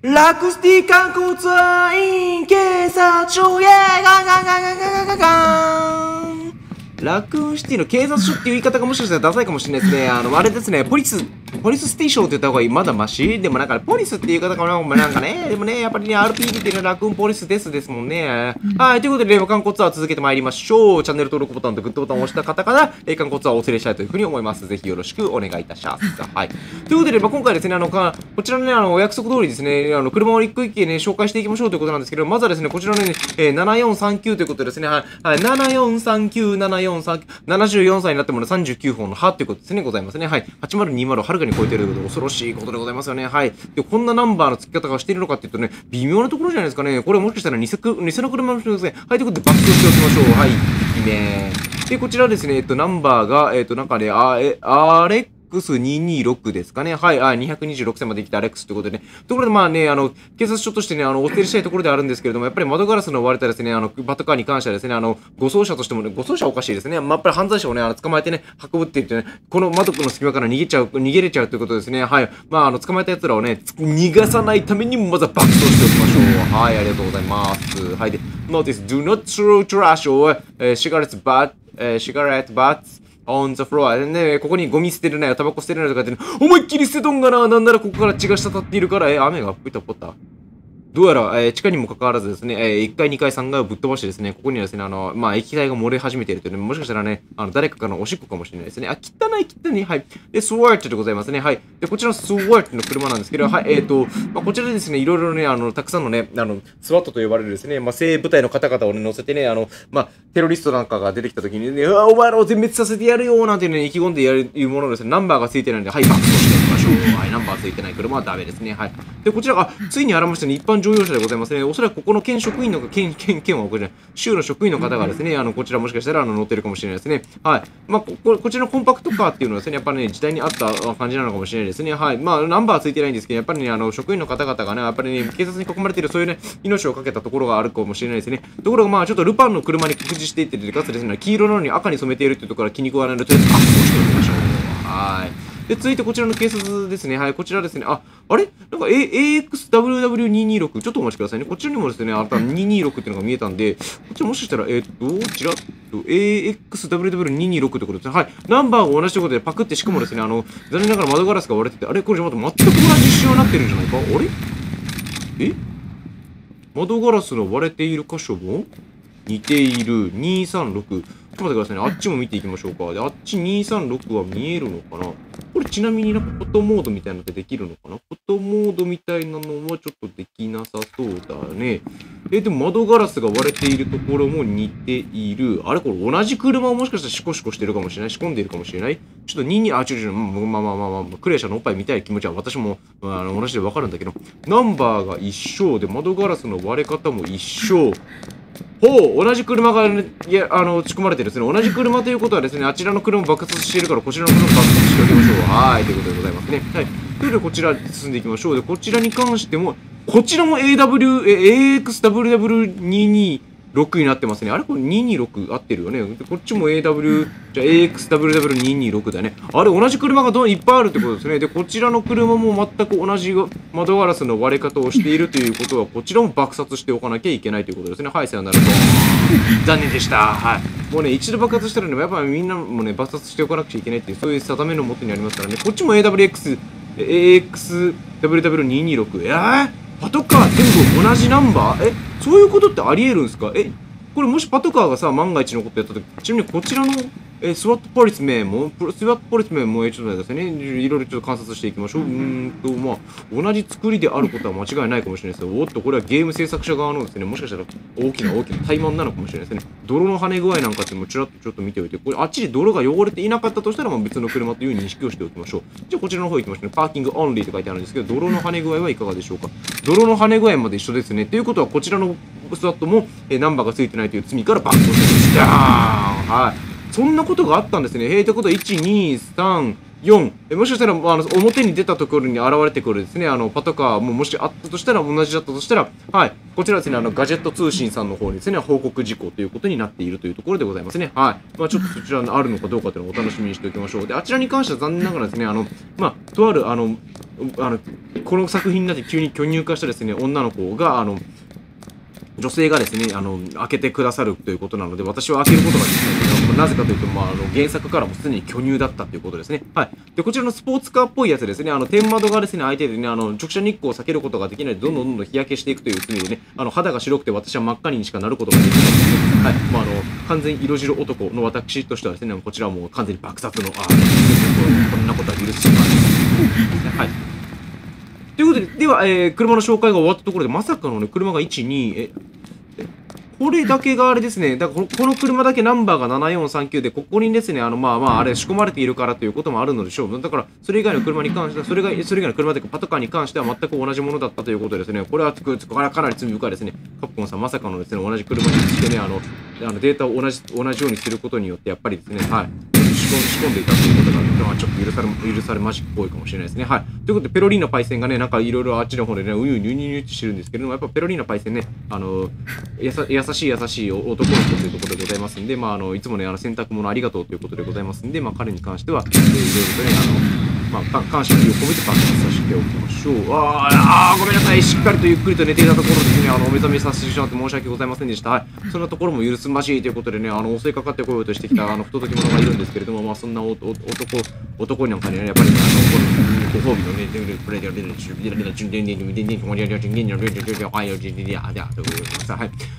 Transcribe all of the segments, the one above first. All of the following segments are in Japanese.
ラクスティ観光ツアーイン警察署へェーガンガンガンガンガンガンガンラクシティの警察署っていう言い方がもしかしたらダサいかもしれないですね。あの、あれですね、ポリスポリスステーションって言った方がいい。まだマシ？でもなんか、ポリスっていう言い方かな？なんかね、でもね、やっぱりね、RPD っていうのはラクーンポリスですですもんね。はい、ということで、レモ観光ツアー続けてまいりましょう。チャンネル登録ボタンとグッドボタンを押した方から、え観光ツアーをお連れしたいというふうに思います。ぜひよろしくお願いいたします。はい。ということで、まあ、今回ですね、あの、かこちらのね、あの、お約束通りですね、あの、車を一個一個ね、紹介していきましょうということなんですけど、まずはですね、こちらのね、えー、7439ということですね、はい、はい、7439、7439、74歳になっても39本の歯ということですね、ございますね。はい。8020をはるかに超えてるということで、恐ろしいことでございますよね。はい。で、こんなナンバーの付き方がしているのかっていうとね、微妙なところじゃないですかね。これもしかしたら偽偽の車の人ですね。はい。ということで、バックしておきましょう。はい。いいねで、こちらですね、えっと、ナンバーが、えっと、なんかね、あ、え、あれ X226 ですかね。はい。あ、226線まで来たアレックスということでね。ところで、まあね、あの、警察署としてね、あの、お手入したいところであるんですけれども、やっぱり窓ガラスの割れたですね、あの、バットカーに関してはですね、あの、護送車としてもね、護送車おかしいですね。まあ、やっぱり犯罪者をね、あの、捕まえてね、運ぶって言ってね、この窓の隙間から逃げちゃう、逃げれちゃうということですね。はい。まあ、あの、捕まえた奴らをね、逃がさないためにも、まずは爆走しておきましょう。はい、ありがとうございます。はい。で、Notice, do not throw trash or、uh, cigarettes, but, uh, cigarette butts on the floor. ね、ここにゴミ捨てるなよ、タバコ捨てるなよとかって、思いっきり捨てとんがな。なんならここから血が滴っているから、え、雨が降ったぽった。どうやら、えー、地下にもかかわらずですね、えー、1階、2階、3階をぶっ飛ばしてですね、ここにはですね、あの、まあ、液体が漏れ始めているというね、もしかしたらね、あの、誰かからのおしっこかもしれないですね。あ、汚い、汚い、はい。で、スワートでございますね。はい。で、こちらのスワートの車なんですけど、はい、えっ、ー、と、まあ、こちらでですね、いろいろね、あの、たくさんのね、あの、スワットと呼ばれるですね、まあ、精鋭部隊の方々をね、乗せてね、あの、まあ、テロリストなんかが出てきた時にね、うわ、お前らを全滅させてやるよ、なんてね、意気込んでやる、いうものですね、ナンバーがついてないんで、はい、爆走していきましょう。はい、ナンバーついてない車はダメですね。はい。で、こちらが、ついに現れましたね、一般乗用車でございますね。おそらくここの県職員の、県、県、県はこれじゃ州の職員の方がですね、あの、こちらもしかしたらあの乗ってるかもしれないですね。はい。まあ、こ、こちらのコンパクトカーっていうのはですね、やっぱりね、時代に合った感じなのかもしれないですね。はい。まあ、ナンバーついてないんですけど、やっぱりね、あの、職員の方々がね、やっぱりね、警察に囲まれている、そういうね、命をかけたところがあるかもしれないですね。ところが、まあ、ちょっとルパンの車に酷似していって、かつですね、黄色なのに赤に染めているっていうところが気に食わないので、とりあえず、アップしておきましょう。はい。で、続いてこちらの警察ですね。はい、こちらですね。あ、あれ？なんか、A、AXWW226。ちょっとお待ちくださいね。こちらにもですね、あなた226っていうのが見えたんで、こちらもしかしたら、えっ、ー、と、ちらっと、AXWW226 ってことですね。はい。ナンバーが同じということでパクって、しかもですね、あの、残念ながら窓ガラスが割れてて、あれ？これまた全く同じ仕様になってるんじゃないか？あれ？え？窓ガラスの割れている箇所も？似ている236。ちょっと待ってくださいね。あっちも見ていきましょうか。で、あっち236は見えるのかな？これちなみになんかフォトモードみたいなのってできるのかな？フォトモードみたいなのはちょっとできなさそうだね。え、でも窓ガラスが割れているところも似ている。あれこれ同じ車をもしかしたらシコシコしてるかもしれない？仕込んでいるかもしれない？ちょっと22、あ、ちょちょ、まあまあまあまあ、クレーシャのおっぱい見たい気持ちは私も、あの同じでわかるんだけど、ナンバーが一緒で窓ガラスの割れ方も一緒。ほう同じ車が、ね、いやあの打ち込まれてるですね。同じ車ということはですねあちらの車爆発しているからこちらの車も爆発しておきましょうはいということでございますね。はい。ということでこちら進んでいきましょう。でこちらに関してもこちらも AW AXWW22 6になってますね。あれこれ226合ってるよね。こっちも AW、じゃあ AXWW226 だね。あれ同じ車がどいっぱいあるってことですね。で、こちらの車も全く同じ窓ガラスの割れ方をしているということは、こちらも爆殺しておかなきゃいけないということですね。はい、さよならと。残念でした。はい。もうね、一度爆発したらね、やっぱりみんなもね、爆殺しておかなくちゃいけないっていう、そういう定めのもとにありますからね。こっちも AWX、AXWW226。えーパトカー全部同じナンバー？えそういうことってありえるんですか？えこれもしパトカーがさ万が一のことやった時ちなみにこちらのえー、スワットポリス名も、スワットポリス名も、ちょっと待ってくださいね。いろいろちょっと観察していきましょう。うんと、まあ、同じ作りであることは間違いないかもしれないですよ。おっと、これはゲーム制作者側のですね、もしかしたら大きな大きな怠慢なのかもしれないですね。泥の跳ね具合なんかってもちらっとちょっと見ておいて、これあっちで泥が汚れていなかったとしたら、まあ、別の車という認識をしておきましょう。じゃあ、こちらの方行きましょうね。パーキングオンリーって書いてあるんですけど、泥の跳ね具合はいかがでしょうか？泥の跳ね具合まで一緒ですね。ということは、こちらのスワットも、えー、ナンバーがついてないという罪からバッとしてました。はい。そんなことがあったんですね。え、ということで、1、2、3、4えもしかしたらあの表に出たところに現れてくるですね。あのパトカーももしあったとしたら同じだったとしたらはい。こちらですねあのガジェット通信さんの方にですね報告事項ということになっているというところでございますね。はい。まあちょっとそちらにあるのかどうかというのをお楽しみにしておきましょう。であちらに関しては残念ながらですねあのまあとあるあのあのこの作品になって急に巨乳化したですね女の子があの女性がですね、あの、開けてくださるということなので、私は開けることができないので、なぜかというと、まあ、あの、原作からもすでに巨乳だったということですね。はい。で、こちらのスポーツカーっぽいやつですね、あの、天窓がですね、相手でね、あの、直射日光を避けることができないで、どんどんどんどん日焼けしていくという罪でね、あの、肌が白くて私は真っ赤にしかなることができないので、はい。まあ、あの、完全色白男の私としてはですね、こちらはもう完全に爆殺の、ああこんなことは許しません。はい。ということで、では、えー、車の紹介が終わったところで、まさかのね、車が1、2、え、これだけがあれですね、だからこの車だけナンバーが7439で、ここにですね、あの、まあまあ、あれ仕込まれているからということもあるのでしょう。だから、それ以外の車に関しては、それが、それ以外の車でパトカーに関しては全く同じものだったということですね。これは、これはかなり罪深いですね。カプコンさん、まさかのですね、同じ車にしてね、あの、あのデータを同じ、同じようにすることによって、やっぱりですね、はい。仕込んでいたということが、ちょっと許され、許されまじっぽいかもしれないですね。はい。ということで、ペロリーナパイセンがね、なんかいろいろあっちの方でね、うにゅうにゅうにゅうってしてるんですけれども、やっぱペロリーナパイセンね、あの、やさ優しい優しい男の子というところでございますんで、まあ、あの、いつもね、あの、洗濯物ありがとうということでございますんで、まあ、彼に関しては、えー、いろいろとね、あの、まあ、感謝の意を込めて感謝させておきましょう。ああ、ごめんなさい。しっかりとゆっくりと寝ていたところですね、あの、お目覚めさせてしまって申し訳ございませんでした。はい。そんなところも許すまじいということでね、あの、襲いかかってこようとしてきた、あの、不届き者がいるんですけれども、まあ、そんな男、男なんかにね、やっぱりね、あの、ご褒美のね、これで、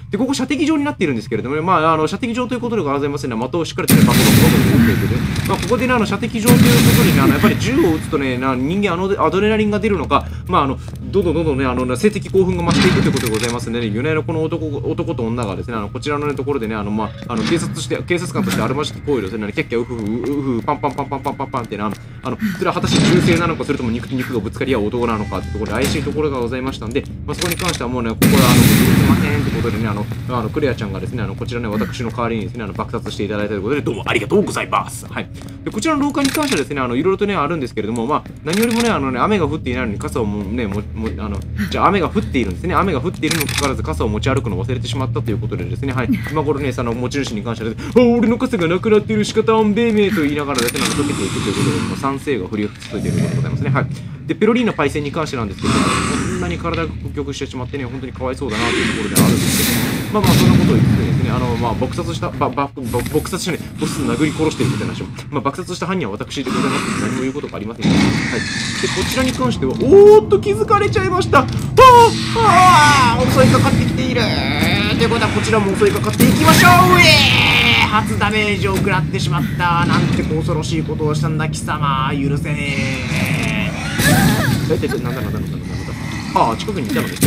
で、ここ射的場になっているんですけれども、まあ、あの、射的場ということでございませんね、的をしっかりとね、バトルを持っていくね。まあ、ここでね、あの、射的場ということでね、あの、やっぱり銃を撃つとね、な人間あの、アドレナリンが出るのか、まあ、あの、どんどんどんどんね、あの、性的興奮が増していくということでございますね、ユナイのこの男、男と女がですね、あの、こちらのね、ところでね、あの、まあ、あの、警察として、警察官としてあるまじき行為をするのに、キャッキャウフフ、ウフフ、パンパンパンパンパンパンパンってな、あの、それは果たして銃声なのか、それとも肉と肉がぶつかり合う男なのかってところで怪しいところがございましたんで、まあ、そこに関してはもうね、ここは、あの、すいませんってことでね、あの、あのクレアちゃんがですね、あの、こちらね、私の代わりにですね、あの、爆殺していただいたということで、どうもありがとうございます。はい。で、こちらの廊下に関してはですね、あの、いろいろとね、あるんですけれども、まあ、何よりもね、あのね、雨が降っていないのに傘をもうね、も、も、あの、じゃあ雨が降っているんですね。雨が降っているにもかかわらず傘を持ち歩くのを忘れてしまったということでですね、はい。今頃ね、その持ち主に関しては俺の傘がなくなっている仕方あんべえめえと言いながらですね、溶けていくということで、もう賛成が降り注いでいることでございますね。はい。で、ペロリーナパイセンに関してなんですけども、こんなに体が屈曲してしまってね、本当にかわいそうだなというところであるんですけど、まあまあ、そんなことを言ってですね、あの、まあ、撲殺した、ば、ば、撲殺してね、ボス殴り殺してるみたいな話を、まあ、爆殺した犯人は私でございます何も言うことがありませんはい。で、こちらに関しては、おーっと気づかれちゃいました。はあ、はあ、襲いかかってきている。ということは、こちらも襲いかかっていきましょうえー初ダメージを食らってしまった。なんて恐ろしいことをしたんだ、貴様。許せねえ。え、え、なんだなんだなんだなんだなんだ。ああ、近くにいたのね。はい、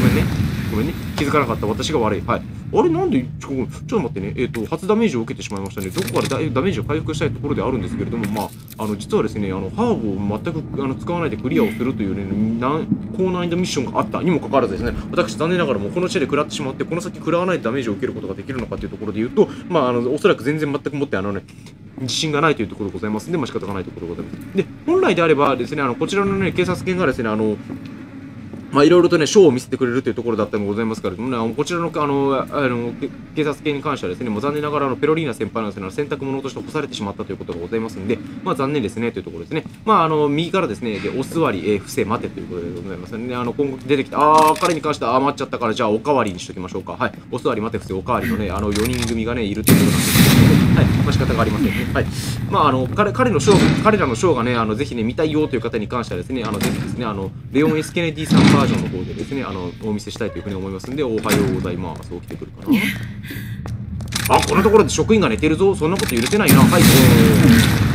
ごめんね。ごめんね。気づかなかった。私が悪い。はい。あれなんでちょ、ちょっと待ってね。えっ、と、初ダメージを受けてしまいましたね。どこからダダメージを回復したいところであるんですけれども、まあ、あの、実はですね、あの、ハーブを全くあの使わないでクリアをするというね、なん高難易度ミッションがあったにもかかわらずですね、私残念ながらもうこの地で食らってしまって、この先食らわないでダメージを受けることができるのかというところで言うと、まあ、あの、おそらく全然全くもって、あのね、自信がないというところでございますので、まあ、仕方がないところでございます。で、本来であればですね、あの、こちらのね、警察犬がですね、あの、まあ、いろいろとね、ショーを見せてくれるというところだったのでございますから、ね、こちらの、あの、あの、警察系に関してはですね、もう残念ながら、あの、ペロリーナ先輩のですね、洗濯物として干されてしまったということがございますんで、まあ、残念ですね、というところですね。まあ、あの、右からですね、で、お座り、えー、伏せ、待てということでございますね。あの、今後出てきた、あー、彼に関しては余っちゃったから、じゃあ、おかわりにしときましょうか。はい。お座り、待て、伏せ、おかわりのね、あの、4人組がね、いるということなんです、はい。まあ、仕方がありませんね。はい。まあ、あの、彼、彼のショー、彼らのショーがね、あの、ぜひね、見たいよという方に関してはですね、あの、ぜひですね、あの、レオン・エス・ケネディさんバージョンの方でですね、あの、お見せしたいというふうに思いますんで、おはようございます。起きてくるかな。あ、こんなところで職員が寝てるぞ。そんなこと許せないな。はい。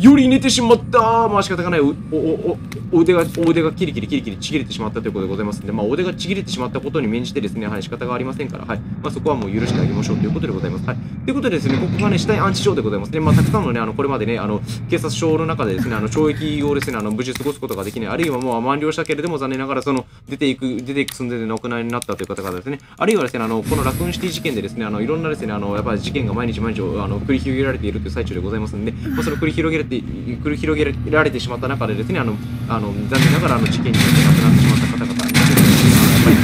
より寝てしまったまあ仕方がない。お、お、お、お腕が、お腕がキリキリキリキリちぎれてしまったということでございますので、まあ、お腕がちぎれてしまったことに免じてですね、はい、仕方がありませんから、はい。まあ、そこはもう許してあげましょうということでございます。はい。ということでですね、ここがね、死体安置所でございますね。まあ、たくさんのね、あの、これまでね、あの、警察署の中でですね、あの、懲役をですね、あの、無事過ごすことができない、あるいはもう満了したけれども、残念ながら、その、出ていく、出ていく寸前で亡くなりになったという方々ですね、あるいはですね、あの、このラクーンシティ事件でですね、あの、いろんなですね、あの、やっぱり事件が毎日毎日、あの、繰り広げられているという最中でございますんで、まあ、その繰り広げられて、繰り広げられてしまった中でですね、あの、あの、残念ながら、あの、事件によって亡くなってしまった方々にですね、あの、やっぱり、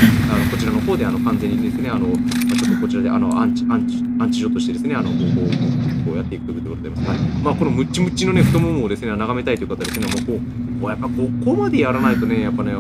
あの、こちらの方で、あの、完全にですね、あの、まあ、ちょっとこちらで、あの、アンチ、アンチ、アンチ所としてですね、あの、こう、こう、こうをやっていくということでございます。はい。まあ、このムッチムチのね、太ももをですね、眺めたいという方ですね、もう、こうやっぱここまでやらないとね、やっぱね、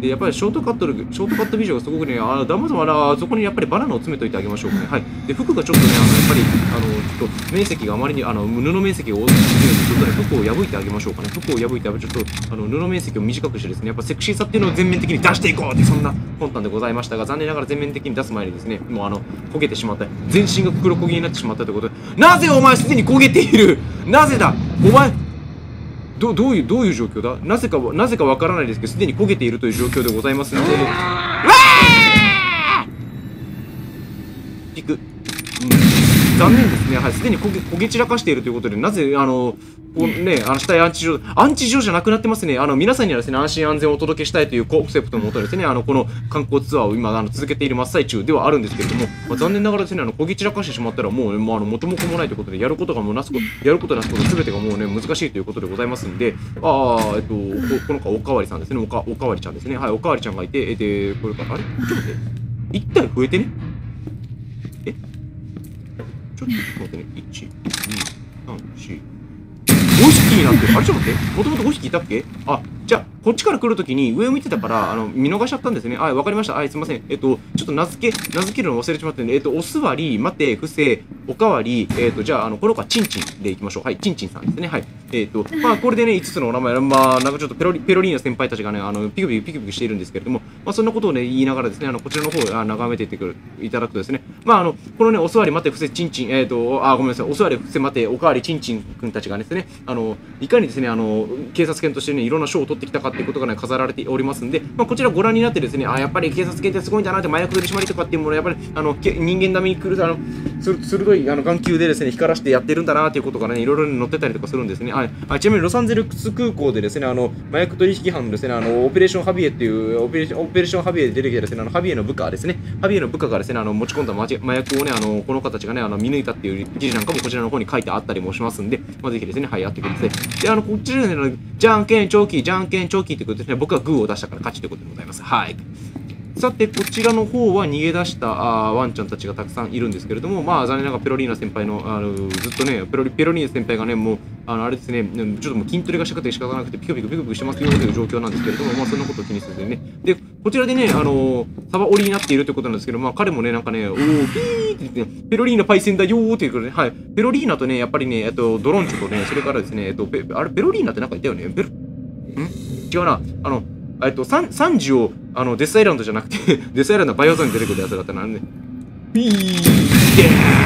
でやっぱりショートカット、ショートカットビジョンがすごくね、あ、ダンボさんはあそこにやっぱりバナナを詰めといてあげましょうかね。はい。で、服がちょっとね、あの、やっぱり、あの、ちょっと面積があまりに、あの、布面積が多すぎるので、ちょっとね、服を破いてあげましょうかね。服を破いて、ちょっと、あの、布面積を短くしてですね、やっぱセクシーさっていうのを全面的に出していこうって、そんな魂胆でございましたが、残念ながら全面的に出す前にですね、もうあの、焦げてしまった。全身が黒焦げになってしまったということで、なぜお前すでに焦げている？なぜだ？お前、どどういう、どういう状況だ？なぜか、なぜかわからないですけど、すでに焦げているという状況でございますので、うわー！ピク。残念ですね。はい。すでに焦げ、焦げ散らかしているということで、なぜ、あの、こね、あの、死体安置所、安置所じゃなくなってますね。あの、皆さんにはですね、安心安全をお届けしたいというコンセプトのもとですね、あの、この観光ツアーを今、あの、続けている真っ最中ではあるんですけれども、まあ、残念ながらですね、あの、焦げ散らかしてしまったら、もう、もう、あの、元も子もないということで、やることがもうなすこと、やることなすこと、すべてがもうね、難しいということでございますんで、ああ、えっと、この子おかわりさんですね、おか、おかわりちゃんですね。はい、おかわりちゃんがいて、え、で、これか、あれ？ちょっと待って。一体増えてね？ちょっと待ってね。1、2、3、4。5匹になってる。あれちょっと待って。もともと5匹いたっけ？あ、じゃあ、こっちから来るときに上を見てたから、あの、見逃しちゃったんですね。はい、わかりました。はい、すいません。えっと、ちょっと名付け、名付けるの忘れちまったんで、えっと、お座り、待て、伏せ、おかわり、えっと、じゃあ、あの、この子はチンチンでいきましょう。はい、チンチンさんですね。はい。えっと、まあ、これでね、5つのお名前、まあ、なんかちょっとペロリ、ペロリーナ先輩たちがね、あの、ピクピクピクピクしているんですけれども、まあ、そんなことをね、言いながらですね、あの、こちらの方をあ眺めていってくる、いただくとですね、まあ、あの、このね、お座り、待て、伏せ、チンチン、えっと、あ、ごめんなさい、お座り、伏せ、待て、おかわり、チンチン君たちがですね、あの、いかにですね、あの、警察犬としてね、いろんな賞を取ってきたかっていうことがね、飾られておりますんで、まあ、こちらご覧になってですね、あ、やっぱり警察系ってすごいんだなって、麻薬取締りとかっていうものやっぱり、あの、人間並みに来る、あの、鋭いあの眼球でですね、光らしてやってるんだなっていうことがね、いろいろ載ってたりとかするんですね。はい。あちなみにロサンゼルス空港でですね、あの、麻薬取引犯のですね、あの、オペレーションハビエっていう、オペレーション、オペレーションハビエで出てきたですね、あの、ハビエの部下ですね、ハビエの部下がですね、あの、持ち込んだ麻薬をね、あの、この方たちがね、あの、見抜いたっていう記事なんかもこちらの方に書いてあったりもしますんで、まあ、ぜひですね、はい、やってください。で、あの、こっちでね、じゃんけんチョキ、じゃんけんチョキってことですね、僕はグーを出したから勝ちということでございます。はい。さて、こちらの方は逃げ出したあワンちゃんたちがたくさんいるんですけれども、まあ、残念ながらペロリーナ先輩の、あのずっとね、ペロリペロリーナ先輩がね、もう、あのあれですね、ちょっともう筋トレがしたくて仕方なくて、ピクピクピクピクしてますよという状況なんですけれども、まあ、そんなことを気にせずね。で、こちらでね、あのサバ折りになっているということなんですけど、まあ、彼もね、なんかね、おー、ピーって言って、ね、ペロリーナパイセンだよーっていうことで、ね、はい、ペロリーナとね、やっぱりね、えっと、ドロンチョとね、それからですね、えっと、ペあれ、ペロリーナってなんか言ったよね？ペロ、ん？違うな、あの、えっと、サンサンジを、あの、デスアイランドじゃなくて デスアイランドはバイオゾーンに出てくるやつだったなね。ピーゲーン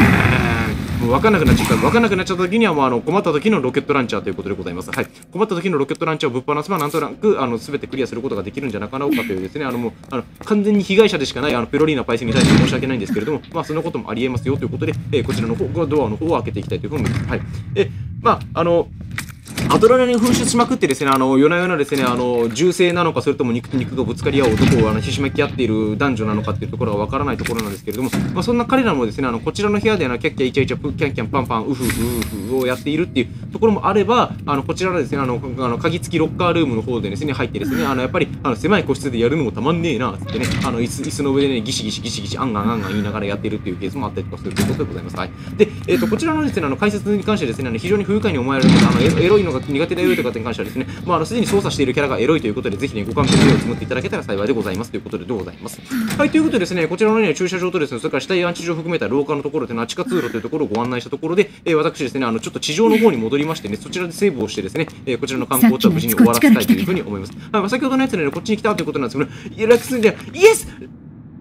もう分かんなくなっちゃった。分かんなくなっちゃった時には、もうあの、困った時のロケットランチャーということでございます。はい。困った時のロケットランチャーをぶっ放せば、なんとなく、あの、すべてクリアすることができるんじゃなかろうかというですね、あの、もう、あの、完全に被害者でしかない、あの、ペロリーナパイセンに対して申し訳ないんですけれども、まあ、そのこともありえますよということで、えーこちらの方、ドアの方を開けていきたいというふうに思います。はい。え、まあ、あの、アドレナリン噴出しまくってですね、あの、夜な夜なですね、あの、銃声なのか、それとも肉と肉がぶつかり合う男を、あの、ひしめき合っている男女なのかっていうところがわからないところなんですけれども、まあ、そんな彼らもですね、あの、こちらの部屋で、あの、キャッキャイチャイチャ、プキャンキャンパンパン、ウフフウフをやっているっていうところもあれば、あの、こちらのですね、あの、あの鍵付きロッカールームの方でですね、入ってですね、あの、やっぱり、あの、狭い個室でやるのもたまんねえな、つってね、あの、椅子、椅子の上でね、ギシギシギシギシ、あんがんあんがん言いながらやってるっていうケースもあったりとかするということでございます。はい。で、えっ、と、こちらのですね、あの、解説に関してですね、あの、非常に不愉快に思われる、あの、エロいのが苦手だよという方に関してはですね、まあ、あの、すでに操作しているキャラがエロいということで、ぜひね、ご勘弁を積もっていただけたら幸いでございますということででございます？はい、ということでですね、こちらのね、駐車場とですね、それから死体安置所を含めた廊下のところでの地下通路というところをご案内したところで、えー私ですね、あの、ちょっと地上の方に戻りましてね、そちらでセーブをしてですね、えーこちらの観光地は無事に終わらせたいというふうに思います。はい、まあ、先ほどのやつでね、こっちに来たということなんですけど、いや、楽すんで、イエス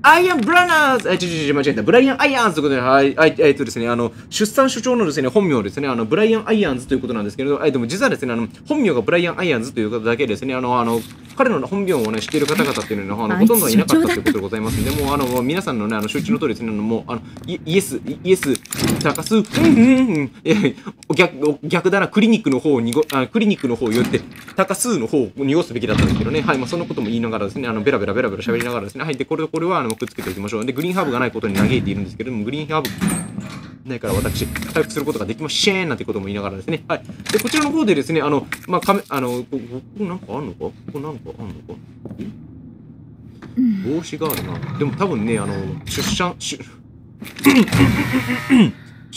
アイアンブラナーズえ、ちょちょちょ、間違えた。ブライアン・アイアンズということで、はい、はいえっとですね、あの、出産所長のですね、本名ですね、あの、ブライアン・アイアンズということなんですけれど、え、でも実はですね、あの、本名がブライアン・アイアンズということだけですね、あの、あの、彼の本名をね、知っている方々っていうのは、あの、ほとんどいなかったということでございます。んで、もう、あの、皆さんのね、あの、周知の通りですね、もう、あの、イイエス、イエス、高須、うんうんうん、え、逆、逆だな、クリニックの方を濁、あクリニックの方を言って、高数の方を濁すべきだったんですけどね、はい、まあ、そのことも言いながらですね、あの、ベラベラベラベラ喋りながらですね、はい、で、これとこれは、あの、くっつけておきましょう。で、グリーンハーブがないことに嘆いているんですけれども、グリーンハーブ、ないから私、回復することができませんなんてことも言いながらですね。はい。で、こちらの方でですね、あの、まあ、かめ、あの、こここなんかあんのか？ここなんかあんのか？うん帽子があるな。でも多分ね、あの、出産、出、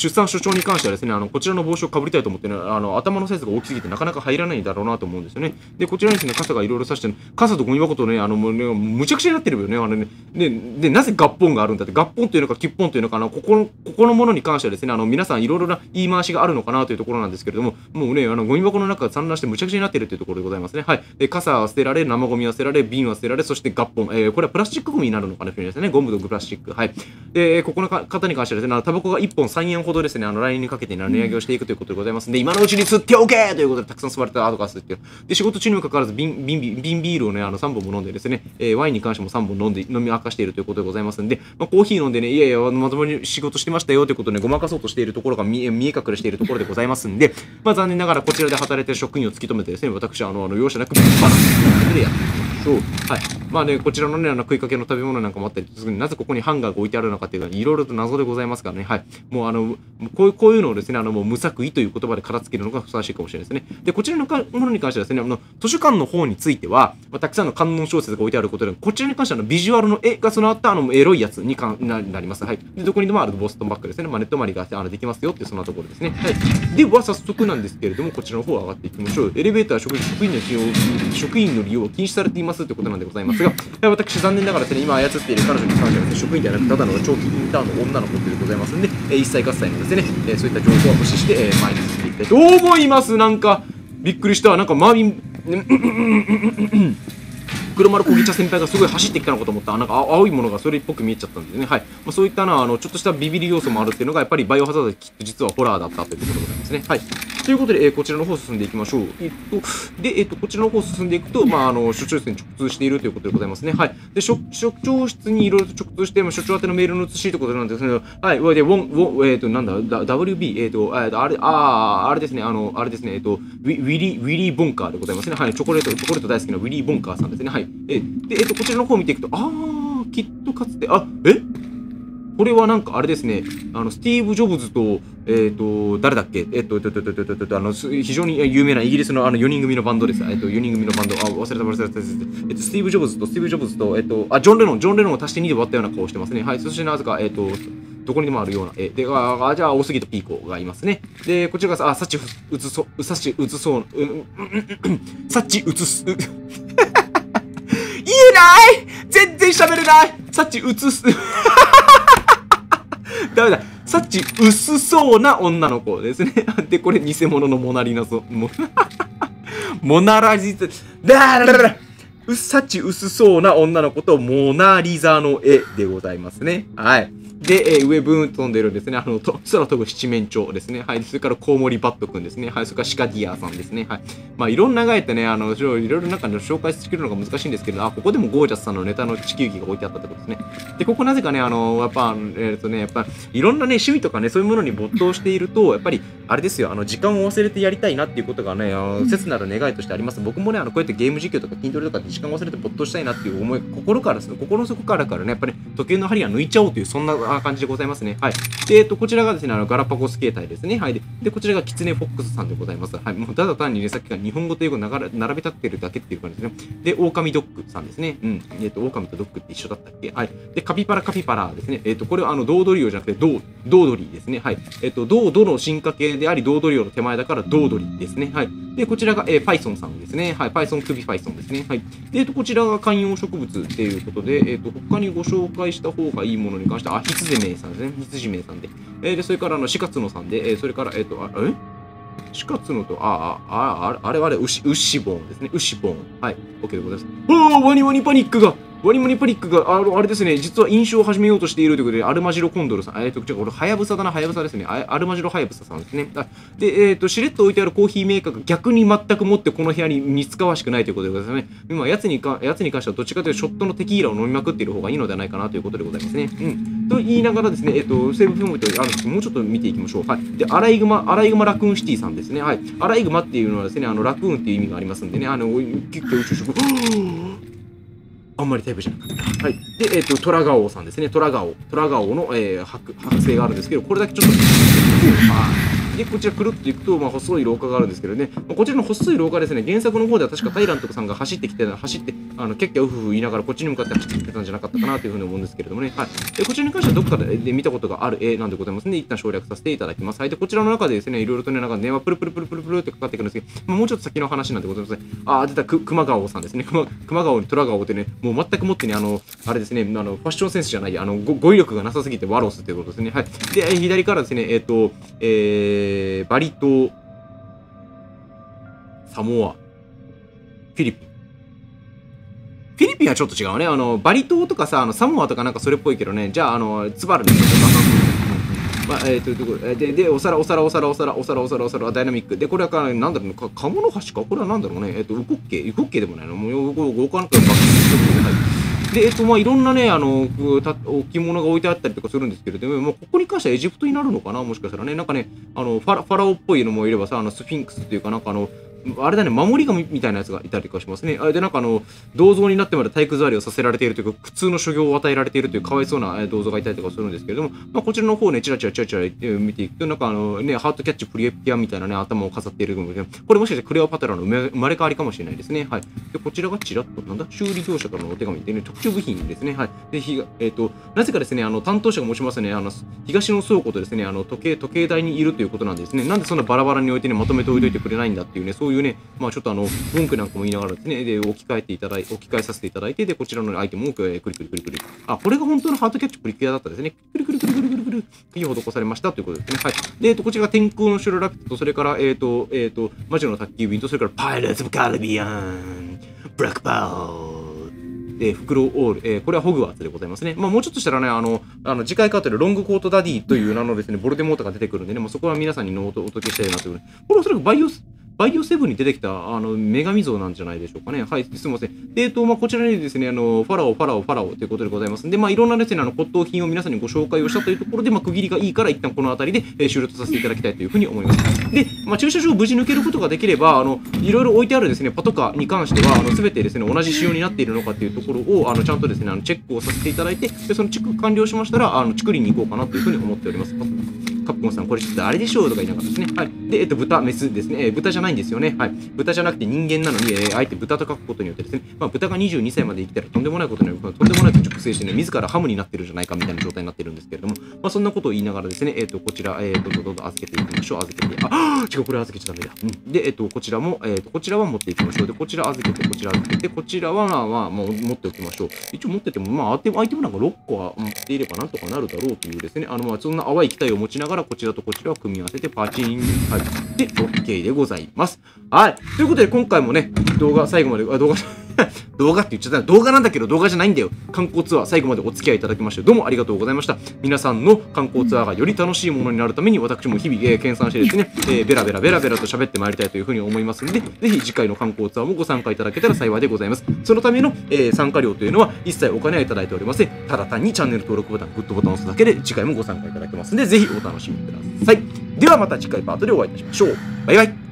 出産所長に関してはですね、あの、こちらの帽子をかぶりたいと思ってね、あの、頭のサイズが大きすぎてなかなか入らないんだろうなと思うんですよね。で、こちらにですね、傘がいろいろ刺して、傘とゴミ箱とね、あの、もうね、むちゃくちゃになってるよね、あのね。で、で、なぜ合本があるんだって、合本というのか、吉本というのか、あの、ここの、ここのものに関してはですね、あの、皆さんいろいろな言い回しがあるのかなというところなんですけれども、もうね、あの、ゴミ箱の中が散乱してむちゃくちゃになってるというところでございますね。はい。で、傘は捨てられ、生ゴミは捨てられ、瓶は捨てられ、そして合本。えー、これはプラスチックゴミになるのかなというですね。ゴムとプラスチック。はい。で、ここの方に関してはですね、タバコが1本3円ほどですね、あの、来年にかけて値上げをしていくということでございますんで、今のうちに吸っておけということで、たくさん吸われたアドバイスっていう。で、仕事中にもかかわらず、瓶、瓶、瓶ビールをね、あの、3本も飲んでですね、えー、ワインに関しても3本飲んで、飲み明かしているということでございますんで、まあ、コーヒー飲んでね、いやいや、まともに仕事してましたよということで、ね、ごまかそうとしているところが見え、見え隠れしているところでございますんで、まあ、残念ながらこちらで働いている職員を突き止めてですね、私、あの、あの容赦なく、バランでやっていきましょう。はい。まあね、こちらのね、あの食いかけの食べ物なんかもあったりするなぜここにハンガーが置いてあるのかっていうのは、いろいろと謎でございますからね、はい。もうあの、こういう、こういうのをですね、あの、もう無作為という言葉で片付けるのがふさわしいかもしれないですね。で、こちらのものに関してはですね、あの、図書館の方については、まあ、たくさんの観音小説が置いてあることで、こちらに関しては、ビジュアルの絵が備わった、あの、エロいやつにかななります。はい。で、どこにでもあるボストンバッグですね。まあ、ネットマリがあのできますよって、そんなところですね。はい。では、早速なんですけれども、こちらの方上がっていきましょう。エレベーター職員の使用、職員の利用を禁止されていますということなんでございますが、私、残念ながらですね、今操っている彼女に関してはですね、職員ではなく、ただの長期インターンの女の子というございますんで、え一切合切のですね、えそういった情報は無視して、え前に進んでいきたいと思います。なんか、びっくりした。なんか、マービン、黒丸小木茶先輩がすごい走ってきたのかと思った、なんか青いものがそれっぽく見えちゃったんですね。はい。まあ、そういったな、あの、ちょっとしたビビり要素もあるっていうのが、やっぱりバイオハザードきっと実はホラーだったということでございますね。はい。ということで、えー、こちらの方進んでいきましょう。えっと、で、えっと、こちらの方進んでいくと、まあ、あの、所長室に直通しているということでございますね。はい。で、所所長室にいろいろと直通して、まあ、所長宛てのメールの写しということなんですけど、はい。で、ウォン、ウォン、えっ、ー、と、なんだ、だ WB、えっ、ー、と、あれ、ああ、あれですね、あの、あれですね、えっ、と、ウィウィリー、ウィリー・ボンカーでございますね。はい。チョコレート、チョコレート大好きなウィリー・ボンカーさんですね。はい。えで、えっ、と、こちらの方を見ていくと、あー、きっとかつて、あ、え？これはなんかあれですね、あの、スティーブ・ジョブズと、えっ、ー、と、誰だっけ？えっと、えっと、えっと、えっと、えっと、あの、非常に有名なイギリスのあの4人組のバンドです。えっと、4人組のバンド、あ、忘れた、忘れた、忘れた。えっと、スティーブ・ジョブズと、スティーブ・ジョブズと、えっと、あ、ジョン・レノン、ジョン・レノンを足して2で割ったような顔してますね。はい。そしてなぜか、えっと、どこにでもあるような絵。で、あ、じゃあ、大杉とピーコがいますね。で、こちらが、あ、サチうつそ、サチうつそう、うん、うん、うん、サチうつす、ない全然喋れないサッチ映す。ダメだ。サッチ薄そうな女の子ですね。で、これ偽物のモナリナソ、モナラジズ、だらららサッチ薄そうな女の子とモナリザの絵でございますね。はい。で、えー、上ブーンと飛んでるんですね。あの、と空飛ぶ七面鳥ですね。はい。それからコウモリバットくんですね。はい。それからシカディアさんですね。はい。まあ、いろんながえてね、あの、いろいろなんか、ね、紹介してくるのが難しいんですけど、あ、ここでもゴージャスさんのネタの地球儀が置いてあったってことですね。で、ここなぜかね、あの、やっぱ、えっ、ー、とね、やっぱ、いろんなね、趣味とかね、そういうものに没頭していると、やっぱり、あれですよ、あの、時間を忘れてやりたいなっていうことがね、あの切なる願いとしてあります。僕もね、あの、こうやってゲーム実況とか筋トレとかで時間を忘れて没頭したいなっていう思い、心から、心の底からからね、やっぱり、時計の針は抜いちゃおうという、そんな感じでございますね。はい。で、えっと、こちらがですね、あの、ガラパゴス形態ですね。はい。で、でこちらがキツネフォックスさんでございます。はい。もう、ただ単にね、さっきから日本語と英語並べ立ってるだけっていう感じですね。で、オオカミドッグさんですね。うん。えっと、オオカミとドッグって一緒だったっけ？はい。で、カピパラカピパラですね。えっと、これはあの、ドードリオじゃなくて、ドー、ドードリーですね。はい。えっと、ドードの進化系であり、ドードリオの手前だから、ドードリですね。はい。で、こちらが、えー、Python さんですね。はい。Python 首 Python ですね。はい。で、えっと、こちらが観葉植物っていうことで、えっと、他にご紹介した方がいいものに関しては、あ、羊名さんですね。羊名さんで。えー、で、それから、あの、四月野さんで、えー、それから、えっ、と、あ、え？四月野と、ああ、ああ、あれ、あれ、牛、牛ボンですね。牛ボン。はい。OK でございます。おーワニワニパニックがワニマニパニックが、ああれですね、実は飲酒を始めようとしているということで、アルマジロコンドルさん、えっ、ー、と、違う、俺、ハヤブサだな、ハヤブサですね。アルマジロハヤブサさんですね。で、えっ、ー、と、しれっと置いてあるコーヒーメーカーが逆に全くもってこの部屋に似つかわしくないということでございますね。今、やつにか、やつに関してはどっちかというと、ショットのテキーラを飲みまくっている方がいいのではないかなということでございますね。うん。と言いながらですね、えっ、ー、と、セーブルームとあるんですけど、もうちょっと見ていきましょう。はい。で、アライグマ、アライグマラクーンシティさんですね。はい。アライグマっていうのはですね、あの、ラクーンっていう意味がありますんでね、あの、結構宇宙食、あんまりタイプじゃなかった。はい。で、えっ、ー、と、トラガオさんですね。トラガオ。トラガオの、えー、剥剥製があるんですけど、これだけちょっと、はい。で、こちらくるっと行くと、まあ、細い廊下があるんですけどね、まあ、こちらの細い廊下ですね、原作の方では確かタイラントさんが走ってきて、走って、あの、キャッキャウフフ言いながらこっちに向かって走ってきてたんじゃなかったかなというふうに思うんですけれどもね、はい。で、こちらに関してはどこかで見たことがある絵なんでございますので、一旦省略させていただきます。はい。で、こちらの中でですね、いろいろとね、なんか電話プルプルプルプルプルってかかってくるんですけど、まあ、もうちょっと先の話なんでございますね。ああ、出た、く熊川さんですね。熊熊川に虎川ってね、もう全くもってね、あの、あれですね、あの、ファッションセンスじゃない、あの、語彙力がなさすぎてワロスっていうことですね。はい。で、左からですね、えっ、ー、と、えー、バリ島、サモア、フィリピン。フィリピンはちょっと違うね。あの、バリ島とかさ、あのサモアとかなんかそれっぽいけどね、じゃあ、あの、ツバルね。まあ、えっ、ー、と、で、で、お皿、お皿、お皿、お皿、お皿、お皿、お皿、ダイナミック。で、これはか、なんだろうか、鴨の橋か？これはなんだろうね。えっ、ー、と、ウコッケ？ウコッケでもないの？もう、豪華なくで、えっと、まあ、いろんなね、あの、置物が置いてあったりとかするんですけれども、まあ、ここに関してはエジプトになるのかなもしかしたらね。なんかね、あの、ファラ、ファラオっぽいのもいればさ、あの、スフィンクスっていうかなんかあの、あれだね、守り神みたいなやつがいたりとかしますね。あれでなんかあの、銅像になってまで体育座りをさせられているというか、苦痛の修行を与えられているというかわいそうな銅像がいたりとかするんですけれども、まあ、こちらの方ね、チラチラチラチラ見ていくと、なんかあのね、ハートキャッチプリエピアみたいなね、頭を飾っているので、これもしかしてクレオパトラの生まれ変わりかもしれないですね。はい。で、こちらがチラッと、なんだ？修理業者からのお手紙でね、特注部品ですね。はい。で、ひが、えっ、ー、と、なぜかですね、あの、担当者が申しますね、あの、東の倉庫とですね、あの、時計、時計台にいるということなんですね。なんでそんなバラバラに置いてね、まとめて置いといてくれないんだっていうね、そういうういうね、まあちょっとあの、文句なんかも言いながらですね、で、置き換えていただい、置き換えさせていただいて、で、こちらのアイテムを、えー、クリクリクリクリ。あ、これが本当のハートキャッチプリキュアだったですね。クリクリクリクリクリクリ。いい施されましたということですね。はい。で、えっと、こちらが天空の城ラピュタと、それから、えっ、ー、と、えっ、ー、と、魔女の宅急便と、それからパイレーツ・オブ・カリビアン、ブラックパーえー、フクロウオール、えー、これはホグワーツでございますね。まあ、もうちょっとしたらね、あの、あの次回カートでロングコートダディという名のですね、ボルデモートが出てくるんでね、もうそこは皆さんにお届けしたいなという。これおそらくバイオス、バイオセブンに出てきた、あの、女神像なんじゃないでしょうかね。はい、すみません。で、えっと、まあ、こちらにですね、あの、ファラオ、ファラオ、ファラオということでございますんで、まあ、いろんなですね、あの、骨董品を皆さんにご紹介をしたというところで、まあ、区切りがいいから、一旦この辺りで、えー、終了とさせていただきたいというふうに思います。で、まあ、駐車場を無事抜けることができれば、あの、いろいろ置いてあるですね、パトカーに関しては、あの、すべてですね、同じ仕様になっているのかというところを、あの、ちゃんとですね、あの、チェックをさせていただいて、で、そのチェック完了しましたら、あの、作りに行こうかなというふうに思っております。カプコンさん、これちょっとあれでしょうとか言いながらですね。はい。で、えっと、豚、メスですね。えー、豚じゃないんですよね。はい。豚じゃなくて人間なのに、えー、あえて豚と書くことによってですね、まあ、豚が22歳まで生きたらとんでもないことになる、とんでもないと熟成してね、自らハムになってるんじゃないかみたいな状態になってるんですけれども、まあ、そんなことを言いながらですね、えっ、と、こちら、えっ、と、どうぞ預けていきましょう。預けて、あ、違う、これ預けちゃダメだ。うん。で、えっ、と、こちらも、えっ、と、こちらは持っていきましょう。で、こちら預けて、こちら預けて、こちらは、まあ、まあ、もう持っておきましょう。一応持ってても、まあ、アイテム、なんか6個は持っていればなんとかなるだろうというですね、あの、まあ、そんな淡い期待を持ちながらら、こちらとこちらを組み合わせてパチン。はい。で、OK でございます。はい。ということで、今回もね、動画最後まで、あ、動画、動画って言っちゃった動画なんだけど動画じゃないんだよ。観光ツアー最後までお付き合いいただきましてどうもありがとうございました。皆さんの観光ツアーがより楽しいものになるために私も日々、えー、研鑽してですね、えー、ベラベラベラベラと喋ってまいりたいというふうに思いますので、ぜひ次回の観光ツアーもご参加いただけたら幸いでございます。そのための、えー、参加料というのは一切お金はいただいておりません。ただ単にチャンネル登録ボタン、グッドボタンを押すだけで次回もご参加いただけますので、ぜひお楽しみください。ではまた次回パートでお会いいたしましょう。バイバイ。